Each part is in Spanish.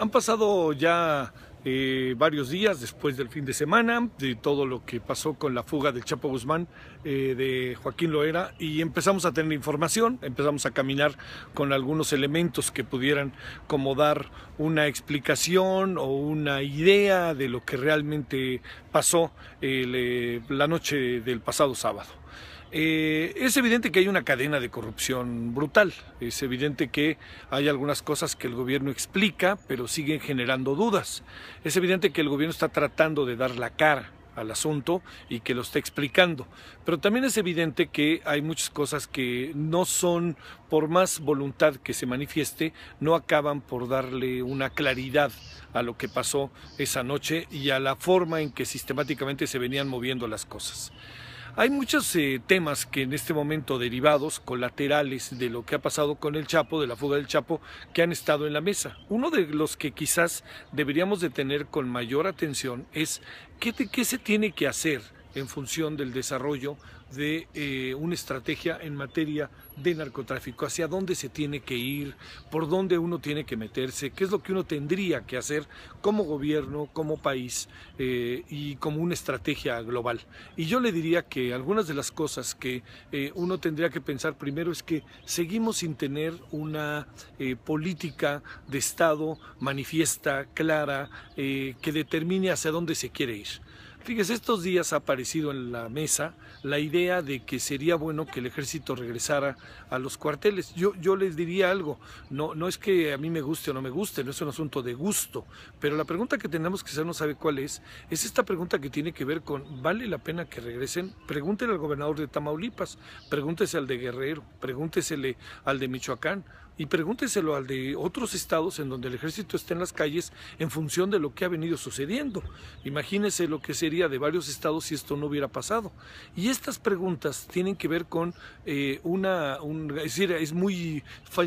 Han pasado ya eh, varios días después del fin de semana, de todo lo que pasó con la fuga del Chapo Guzmán, eh, de Joaquín Loera, y empezamos a tener información, empezamos a caminar con algunos elementos que pudieran como dar una explicación o una idea de lo que realmente pasó eh, la noche del pasado sábado. Eh, es evidente que hay una cadena de corrupción brutal, es evidente que hay algunas cosas que el gobierno explica, pero siguen generando dudas. Es evidente que el gobierno está tratando de dar la cara al asunto y que lo está explicando. Pero también es evidente que hay muchas cosas que no son, por más voluntad que se manifieste, no acaban por darle una claridad a lo que pasó esa noche y a la forma en que sistemáticamente se venían moviendo las cosas. Hay muchos eh, temas que en este momento derivados, colaterales de lo que ha pasado con el Chapo, de la fuga del Chapo, que han estado en la mesa. Uno de los que quizás deberíamos de tener con mayor atención es qué, qué se tiene que hacer en función del desarrollo de eh, una estrategia en materia de narcotráfico, hacia dónde se tiene que ir, por dónde uno tiene que meterse, qué es lo que uno tendría que hacer como gobierno, como país eh, y como una estrategia global. Y yo le diría que algunas de las cosas que eh, uno tendría que pensar primero es que seguimos sin tener una política de Estado manifiesta, clara, que determine hacia dónde se quiere ir. Fíjese, estos días ha aparecido en la mesa la idea de que sería bueno que el ejército regresara a los cuarteles. Yo, yo les diría algo, no, no es que a mí me guste o no me guste, no es un asunto de gusto, pero la pregunta que tenemos que hacer, no sabe cuál es, es esta pregunta que tiene que ver con, ¿vale la pena que regresen? Pregúntele al gobernador de Tamaulipas, pregúntese al de Guerrero, pregúntesele al de Michoacán, y pregúnteselo al de otros estados en donde el ejército está en las calles en función de lo que ha venido sucediendo. Imagínese lo que sería de varios estados si esto no hubiera pasado. Y estas preguntas tienen que ver con eh, una, es decir, es muy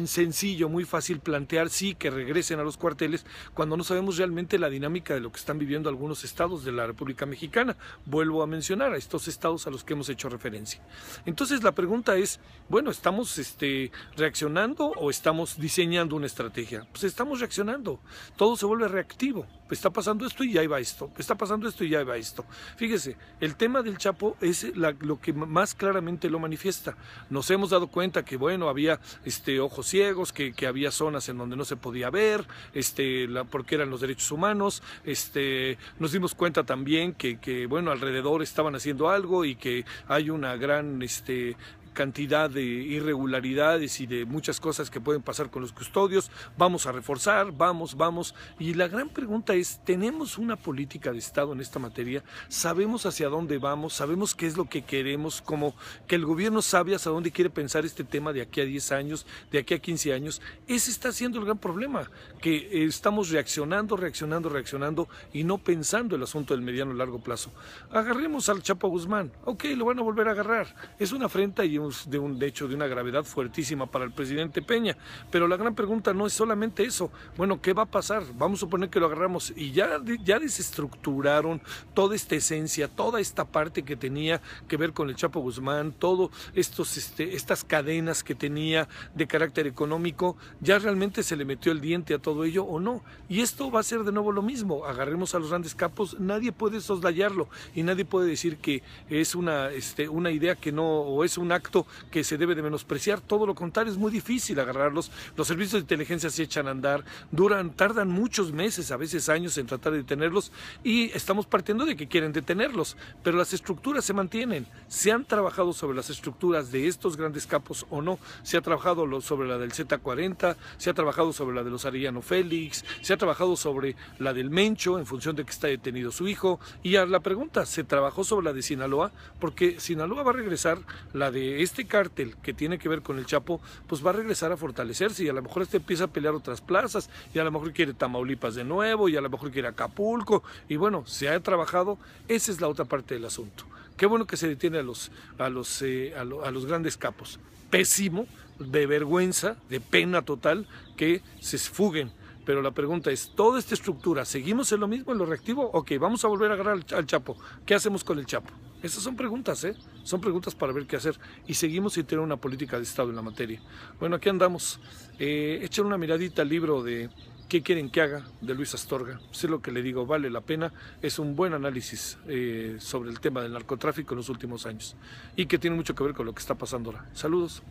sencillo, muy fácil plantear sí que regresen a los cuarteles cuando no sabemos realmente la dinámica de lo que están viviendo algunos estados de la República Mexicana. Vuelvo a mencionar a estos estados a los que hemos hecho referencia. Entonces la pregunta es, bueno, ¿estamos este, reaccionando o estamos estamos diseñando una estrategia? Pues estamos reaccionando, todo se vuelve reactivo. Está pasando esto y ya va esto, está pasando esto y ya va esto. Fíjese, el tema del Chapo es lo que más claramente lo manifiesta. Nos hemos dado cuenta que, bueno, había este, ojos ciegos, que, había zonas en donde no se podía ver, este, porque eran los derechos humanos. Este, nos dimos cuenta también que, que, bueno, alrededor estaban haciendo algo y que hay una gran este, cantidad de irregularidades y de muchas cosas que pueden pasar con los custodios. Vamos a reforzar, vamos, vamos. Y la gran pregunta es, ¿tenemos una política de Estado en esta materia? ¿Sabemos hacia dónde vamos? ¿Sabemos qué es lo que queremos? Como que el gobierno sabe hacia dónde quiere pensar este tema de aquí a 10 años, de aquí a 15 años. Ese está siendo el gran problema, que estamos reaccionando, reaccionando, reaccionando y no pensando el asunto del mediano largo plazo. Agarremos al Chapo Guzmán. Ok, lo van a volver a agarrar. Es una afrenta y de un de hecho de una gravedad fuertísima para el presidente Peña. Pero la gran pregunta no es solamente eso. Bueno, ¿qué va a pasar? Vamos a suponer que lo agarramos y ya, ya desestructuraron toda esta esencia, toda esta parte que tenía que ver con el Chapo Guzmán, todo estos este, estas cadenas que tenía de carácter económico, ya realmente se le metió el diente a todo ello o no. Y esto va a ser de nuevo lo mismo. Agarremos a los grandes capos, nadie puede soslayarlo y nadie puede decir que es una, este, una idea que no, o es un acto que se debe de menospreciar, todo lo contrario, es muy difícil agarrarlos. Los servicios de inteligencia se echan a andar, duran, tardan muchos meses, a veces años en tratar de detenerlos y estamos partiendo de que quieren detenerlos, pero las estructuras se mantienen. Se han trabajado sobre las estructuras de estos grandes capos o no, se ha trabajado sobre la del Z40, se ha trabajado sobre la de los Arellano Félix, se ha trabajado sobre la del Mencho en función de que está detenido su hijo y a la pregunta, ¿se trabajó sobre la de Sinaloa? Porque Sinaloa va a regresar la de este cártel que tiene que ver con el Chapo, pues va a regresar a fortalecerse y a lo mejor este empieza a pelear otras plazas y a lo mejor quiere Tamaulipas de nuevo y a lo mejor quiere Acapulco y bueno, se ha trabajado, esa es la otra parte del asunto. Qué bueno que se detiene a los, a los, eh, a, los grandes capos. Pésimo, de vergüenza, de pena total, que se fuguen pero la pregunta es, ¿toda esta estructura seguimos en lo mismo, en lo reactivo? Ok, vamos a volver a agarrar al, Chapo. ¿Qué hacemos con el Chapo? Esas son preguntas, ¿eh? Son preguntas para ver qué hacer. Y seguimos sin tener una política de Estado en la materia. Bueno, aquí andamos. Eh, echen una miradita al libro de ¿Qué quieren que haga de Luis Astorga? Sé lo que le digo, vale la pena. Es un buen análisis eh, sobre el tema del narcotráfico en los últimos años y que tiene mucho que ver con lo que está pasando ahora. Saludos.